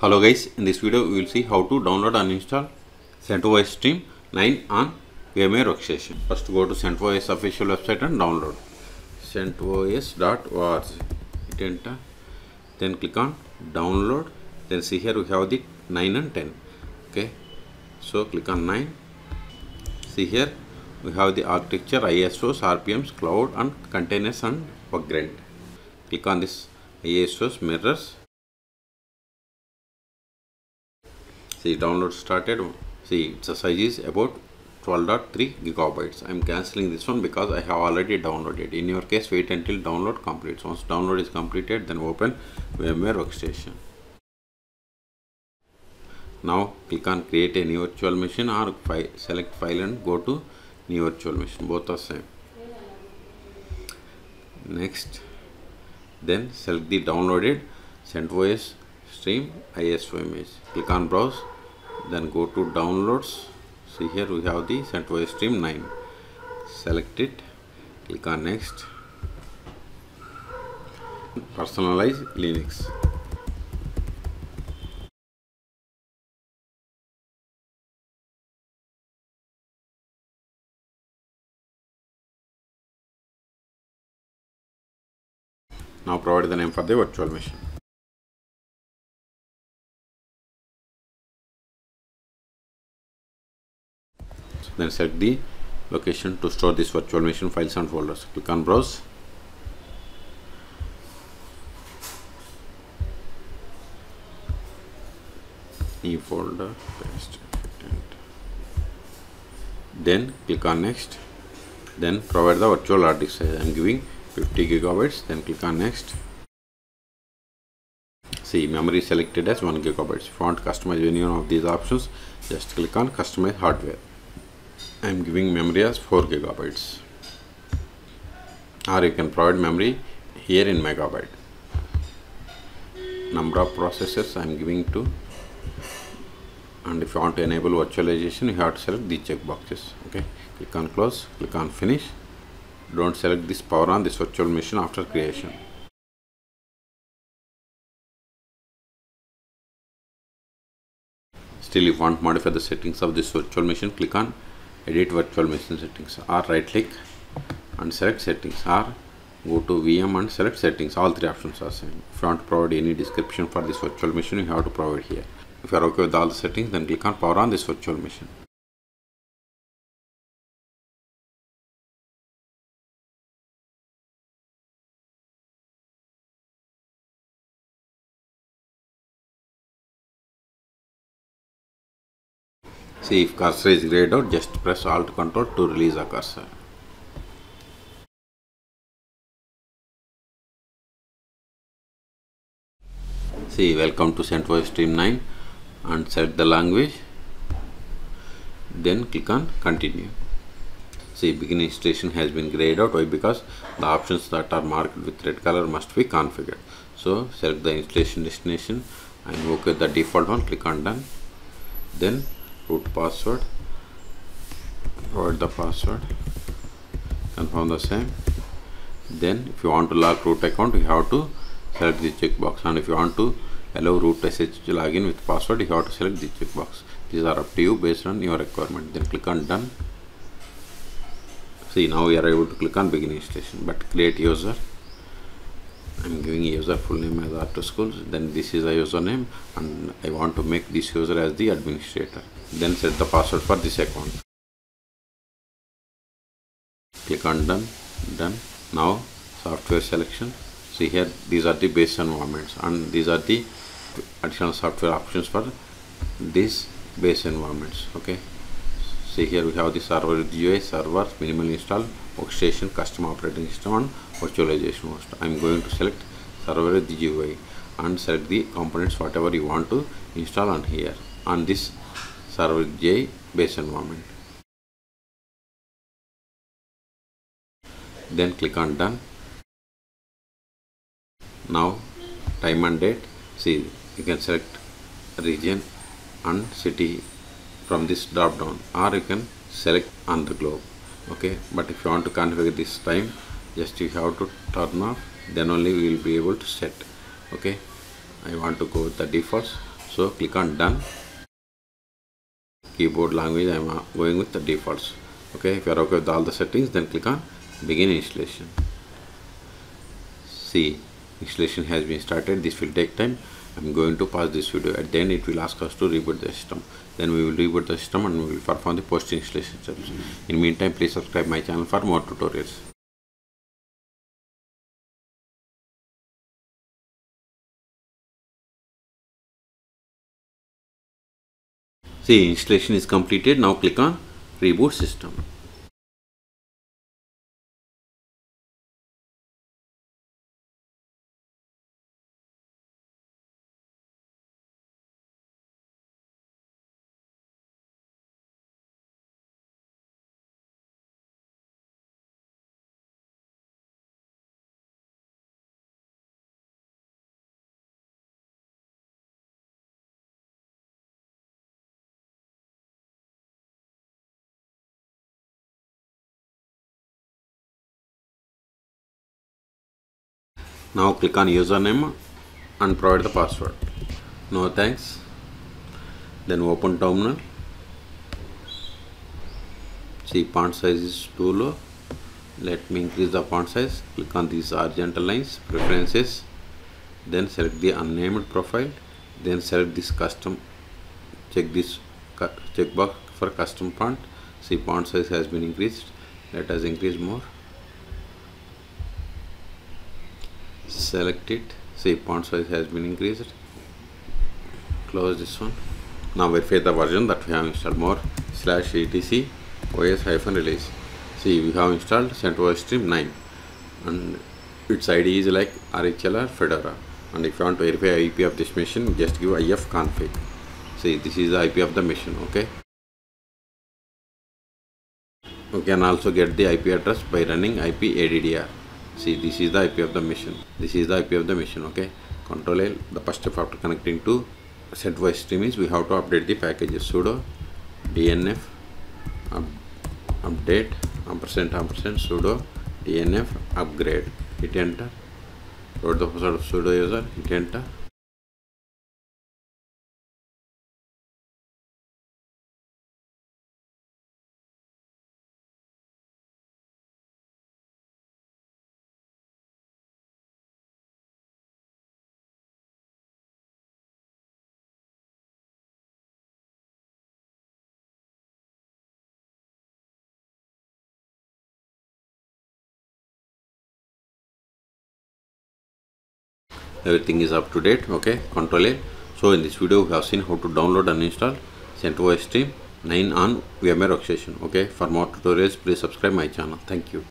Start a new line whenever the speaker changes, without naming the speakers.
Hello guys, in this video we will see how to download and install CentOS Stream 9 on VMware workstation. First go to CentOS official website and download centos.org. Hit enter. Then click on download. Then see here we have the 9 and 10. Okay. So click on 9. See here we have the architecture, ISOs, RPMs, cloud and containers and upgrade. Click on this ISOs mirrors see download started. See its size is about 12.3 gigabytes. I'm cancelling this one because i have already downloaded. In your case wait until download completes. Once download is completed then open vmware workstation. Now click on create a new virtual machine or select file and go to new virtual machine. Both are same. Next. Then select the downloaded CentOS stream ISO image click on browse. Then go to downloads. See here we have the CentOS stream 9 select it. Click on next. Personalize Linux. Now provide the name for the virtual machine then select the location to store this virtual machine files and folders. Click on browse. New folder paste then click on next. Then provide the virtual hard disk size. I'm giving 50 gigabytes. Then click on next. See memory selected as 1 gigabytes. If you want to customize any one of these options. Just click on customize hardware I am giving memory as 4 gigabytes. Or you can provide memory here in megabyte. Number of processors I am giving to. And if you want to enable virtualization you have to select these check boxes. Okay? Click on close click on finish. Don't select this power on this virtual machine after creation. Still if you want to modify the settings of this virtual machine click on edit virtual machine settings. Or right click and select settings. Or go to VM and select settings. All three options are same. If you want to provide any description for this virtual machine you have to provide here. If you are okay with all the settings then click on power on this virtual machine See if cursor is grayed out, just press Alt Control to release a cursor. See, welcome to CentOS Stream 9 and set the language. Then click on continue. See, beginning installation has been grayed out. Why? Because the options that are marked with red color must be configured. So, select the installation destination and OK the default one. Click on done. Then root password provide the password confirm the same. Then if you want to log root account you have to select the checkbox. And if you want to allow root SSH login with password you have to select the checkbox. These are up to you based on your requirement. Then click on done. See now we are able to click on begin installation but create user. I'm giving user full name as R2 Schools. Then this is a username and I want to make this user as the administrator then set the password for this account. Click on done done. Now software selection. See here these are the base environments and these are the additional software options for these base environments okay? See here we have the server GUI server minimal install workstation custom operating system and virtualization host. I'm going to select server GUI and select the components whatever you want to install on here. On this GUI base environment then click on done. Now time and date. See you can select region and city from this drop down. Or you can select on the globe. Okay? But if you want to configure this time just you have to turn off. Then only we will be able to set. Okay? I want to go with the defaults. So click on done keyboard language I'm uh, going with the defaults. Okay if you are okay with all the settings then click on begin installation. See installation has been started. This will take time. I'm going to pause this video. At the end it will ask us to reboot the system. Then we will reboot the system and we will perform the post installation steps. In meantime please subscribe my channel for more tutorials see installation is completed. Now click on reboot system now click on username and provide the password. No thanks. Then open terminal. See font size is too low let me increase the font size. Click on these horizontal lines preferences. Then select the unnamed profile. Then select this custom check this checkbox for custom font. See font size has been increased. Let us increase more select it see font size has been increased. Close this one. Now verify the version that we have installed more slash etc os hyphen release. See we have installed CentOS Stream 9 and its id is like RHEL or Fedora. And if you want to verify IP of this machine just give ifconfig. See this is the IP of the machine okay? You can also get the IP address by running IP ADDR see this is the IP of the machine. This is the IP of the machine okay? Control L the first step after connecting to CentOS stream is we have to update the packages sudo dnf up, update ampersand ampersand sudo dnf upgrade. Hit enter. Wrote the password of sudo user hit enter everything is up to date okay? Control a. So in this video we have seen how to download and install CentOS Stream 9 on VMware workstation okay? For more tutorials please subscribe my channel. Thank you